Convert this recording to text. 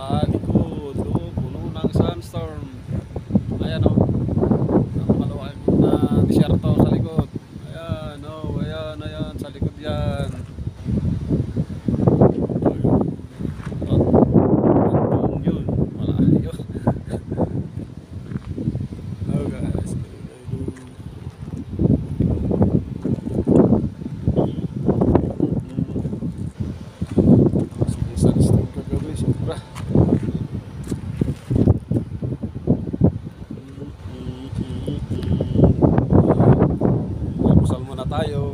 sa likod, do, puno ng sandstorm. Ayan o. Oh. 哪有